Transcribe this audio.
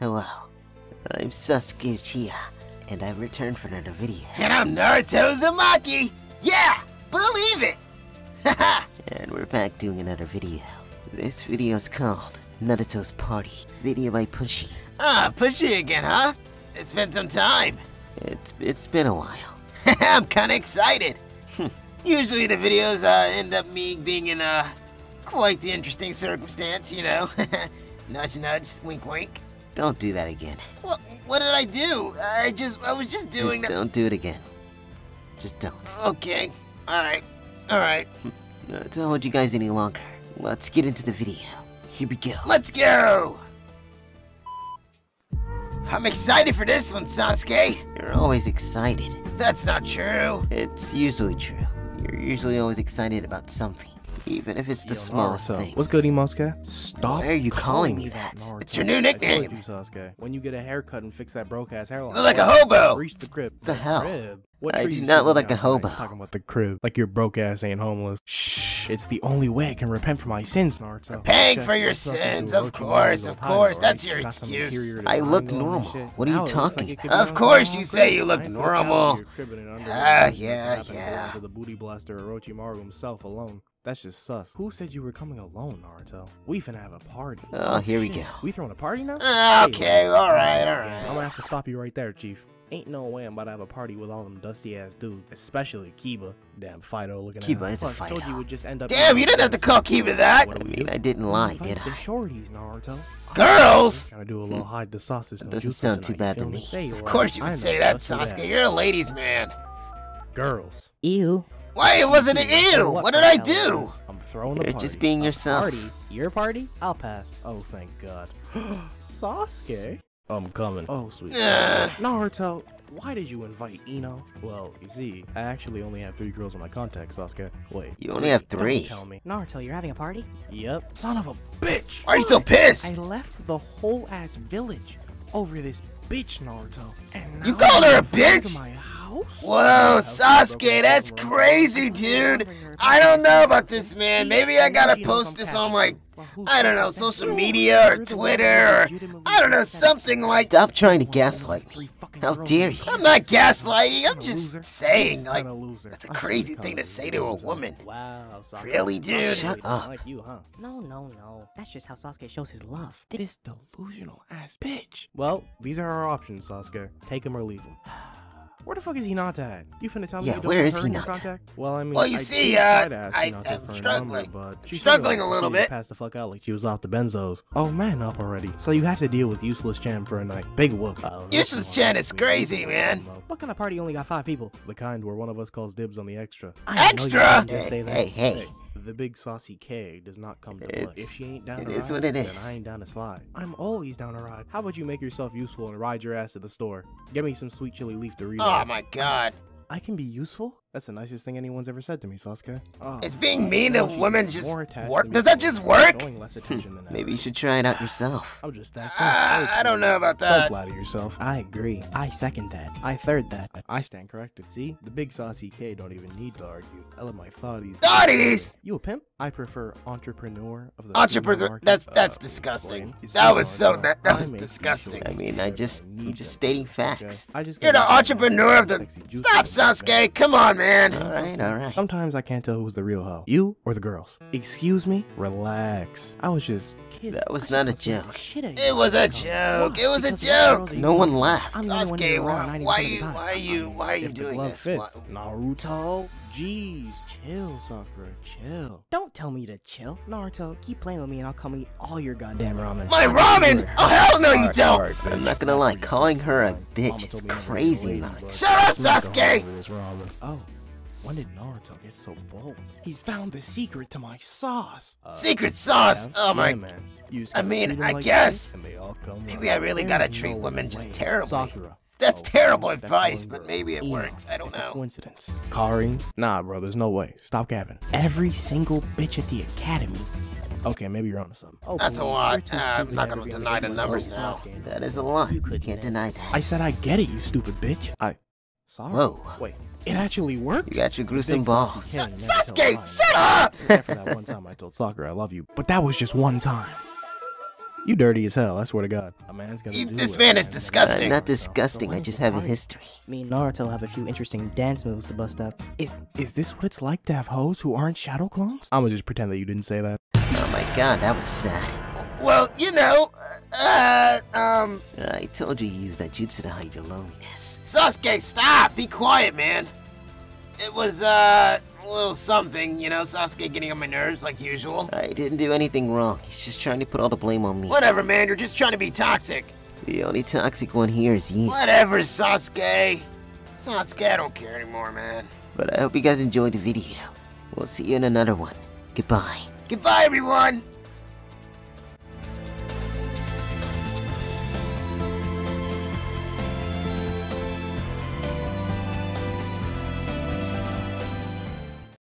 Hello, I'm Sasuke Uchiha, and I've returned for another video. And I'm Naruto Uzumaki! Yeah! Believe it! Haha! And we're back doing another video. This video is called Naruto's Party, video by Pushy. ah, pushy again, huh? It's been some time. It's it's been a while. I'm kinda excited. Usually the videos uh, end up me being in uh, quite the interesting circumstance, you know. nudge nudge, wink wink. Don't do that again. What, what did I do? I just, I was just doing Just that. don't do it again. Just don't. Okay, alright, alright. Don't to hold you guys any longer. Let's get into the video. Here we go. Let's go! I'm excited for this one, Sasuke. You're always excited. That's not true. It's usually true. You're usually always excited about something, even if it's the Yo, smallest thing. What's good, Imosuke? Stop. Why are you calling me that? that? Naruto. It's your new nickname. you, Sasuke. When you get a haircut and fix that broke ass hairline. Look like a hobo. Reach the crib. The hell? Crib? What I do you not look like a down tonight? hobo. Talking about the crib, like your broke ass ain't homeless. Shh. It's the only way I can repent for my sins, Naruto. Paying for your sins, of course, of course, that's your Got excuse. I look design going and normal. What are you Now like talking it could about? be Of course you say you look I ain't put normal. down your crib in an Ah, and yeah, yeah. run To the booty blaster Orochimaru himself alone. That's just sus. Who said you were coming alone, Naruto? We finna have a party. Oh, here we go. We throwing a party now? Ah, Hey, okay, wait, alright, I'm gonna have to stop you right there, Chief. Ain't no way I'm about to have a party with all them dusty ass dudes, especially Kiba. Damn Fido looking at Kiba is a Fuck, told you Fido. would just end up Damn, you didn't have to call Kiba that. What I mean, do? I didn't lie, invite did the I? shorties, Naruto. Girls? Gotta do a little hide the sausage. no doesn't jutsu sound too bad to me. Say Of course you I would say that, let's Sasuke. You're a ladies' man. Girls. Ew. Why it wasn't an So ew? What did I do? I'm throwing a You're party. just being A yourself. Party? Your party? I'll pass. Oh, thank God. Sasuke? I'm coming. Oh, sweet. Ugh. Naruto, why did you invite Ino? Well, you see, I actually only have three girls in my contacts, Sasuke. Wait. You only have don't three. tell me. Naruto, you're having a party? Yep. Son of a bitch. Why are you so pissed? I left the whole ass village over this bitch, Naruto. And You now called her a you're invited bitch? My house? Whoa, House Sasuke, that's crazy, dude. I don't know about this, man. Maybe I gotta post this on like, I don't know, social media or Twitter or I don't know, something like. Stop trying to gaslight me. How dare you? I'm not gaslighting. I'm just saying, like, that's a crazy thing to say to a woman. Wow, Really, dude? Shut up. Like you, huh? No, no, no. That's just how Sasuke shows his love. This delusional ass bitch. Well, these are our options, Sasuke. Take him or leave him. Where the fuck is Hinata at? You finna tell me Yeah, you don't where have is her in your Hinata? contact? Well, I mean, Well, you I see, uh, to ask I- Hinata I'm struggling. Number, but she Struggling sort a little proceeded bit. to Pass the fuck out like she was off the benzos. Oh, man up already. So you have to deal with useless Chan for a night. Big whoop. Uh, Useless Chan is crazy, man. What kind of party only got five people? The kind where one of us calls dibs on the extra. I Extra? can't just say that. Hey, hey. The big saucy K does not come to play. If she ain't down to ride, what it then is. I ain't down to slide. I'm always down to ride. How about you make yourself useful and ride your ass to the store? Get me some sweet chili leaf Doritos. Oh my god. I can be useful? That's the nicest thing anyone's ever said to me, Sasuke. Oh, It's being mean to now women just work. Does that just work? Less attention than Maybe you should try it out yourself. I'm just that. Uh, I don't know about that. Don't that. flatter yourself. I agree. I second that. I third that. I stand corrected. See, the big saucy K don't even need to argue. I let my thoughties. Thoughties? You a pimp? I prefer entrepreneur of the Entrepreneur- that's- that's Uh, disgusting. That was so- that- that was make disgusting. I mean, I just, I'm just them, stating okay? facts. I just You're gotta the entrepreneur of the. Stop, from Sasuke. Come on, man. All right, all right. Sometimes I can't tell who's the real hoe. You or the girls. Excuse me? Relax. I was just kidding. That was not a joke. shit at It was a joke. It was a Because the other joke. No one laughed. I'm the only one Sasuke, why, 90% why of you, time. why are you, why are you doing glove this? fits, Why- Naruto, jeez, chill, Sakura, chill. Don't tell me to chill. Naruto, keep playing with me and I'll come eat all your goddamn ramen. My ramen? Oh hell no, you don't. I'm not gonna lie, calling her a bitch is crazy nuts. Shut up, Sasuke. Oh, when did Naruto get so bold? He's found the secret to my sauce. Uh, Secret sauce. yeah? Oh my. Yeah, man. You just I mean, I like guess. this, and they all come Maybe. I really gotta treat no women just way. terribly. Sakura. That's Oh, terrible that's advice, but maybe it Ino. works. I don't know. Coincidence. Kari? Nah, bro, there's no way. Stop capping. Every single bitch at the academy. Okay, maybe you're onto something. Oh, That's a lot. Uh, I'm not gonna ever be on deny the numbers now. Sasuke. That is a lot. You You can't deny that. I said I get it, you stupid bitch. I. Sorry. Whoa. Wait, it actually worked? You got your The gruesome big balls. saucy Sasuke, shut up! Except for that one time I told Sakura I love you, but that was just one time. You dirty as hell, I swear to God. A man's gonna You- do this what man is man's disgusting. do. I'm not disgusting, I just have a history. Me and Naruto have a few interesting dance moves to bust up. Is is this what it's like to have hoes who aren't shadow clones? I'ma just pretend that you didn't say that. Oh my god, that was sad. Well, you know, uh, um, I told you you used that jutsu to hide your loneliness. Sasuke, stop! Be quiet, man. It was, uh, a little something, you know, Sasuke getting on my nerves like usual. I didn't do anything wrong. He's just trying to put all the blame on me. Whatever, man, you're just trying to be toxic. The only toxic one here is you. Whatever, Sasuke. Sasuke, I don't care anymore, man. But I hope you guys enjoyed the video. We'll see you in another one. Goodbye. Goodbye, everyone!